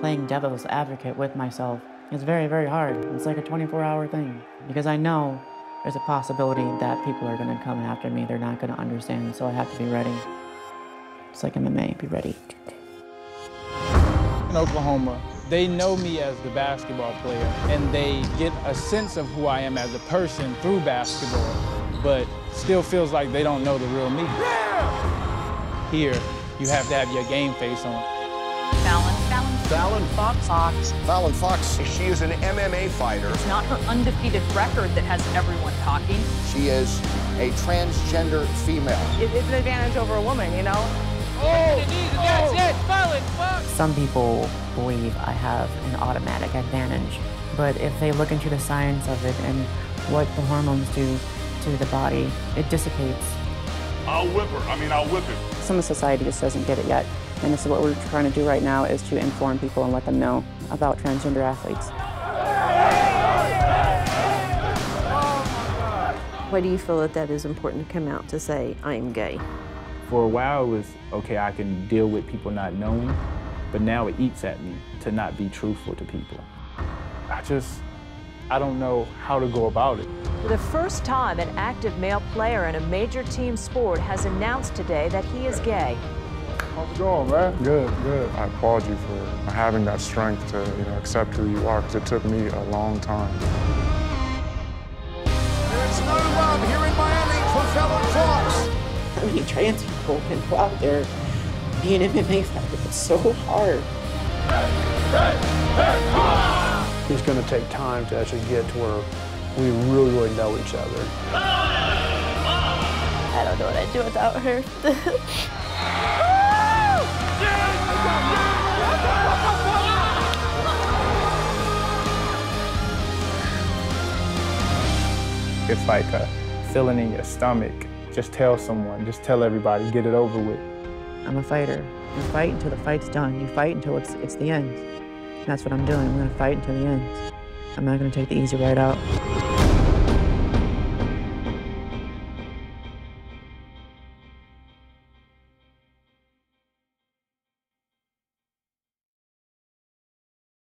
playing devil's advocate with myself is very, very hard. It's like a 24 hour thing because I know there's a possibility that people are going to come after me. They're not going to understand, so I have to be ready. It's like MMA, be ready. In Oklahoma, they know me as the basketball player and they get a sense of who I am as a person through basketball, but still feels like they don't know the real me. Yeah! Here, you have to have your game face on. Fallon. Fallon. Fallon Fox. Fox. Fallon Fox. She is an MMA fighter. It's not her undefeated record that has everyone talking. She is a transgender female. It's an advantage over a woman, you know? Oh, that's oh. it, Fallon Fox. Some people believe I have an automatic advantage, but if they look into the science of it and what the hormones do to the body, it dissipates. I'll whip her. I mean, I'll whip him. Some of society just doesn't get it yet. And this is what we're trying to do right now is to inform people and let them know about transgender athletes. Why do you feel that that is important to come out to say, I am gay? For a while, it was, okay, I can deal with people not knowing, but now it eats at me to not be truthful to people. I just, I don't know how to go about it. For the first time, an active male player in a major team sport has announced today that he is gay. How's it going, man? Good, good. I applaud you for having that strength to, you know, accept who you are, because it took me a long time. There's no love here in Miami for Fallon Fox. How many trans people can go out there be an MMA fighter? It's so hard. It's going to take time to actually get to where we really, really know each other. I don't know what I'd do without her. It's like a feeling in your stomach. Just tell someone, just tell everybody, get it over with. I'm a fighter. You fight until the fight's done. You fight until it's, it's the end. And that's what I'm doing. I'm to fight until the end. I'm not to take the easy ride out.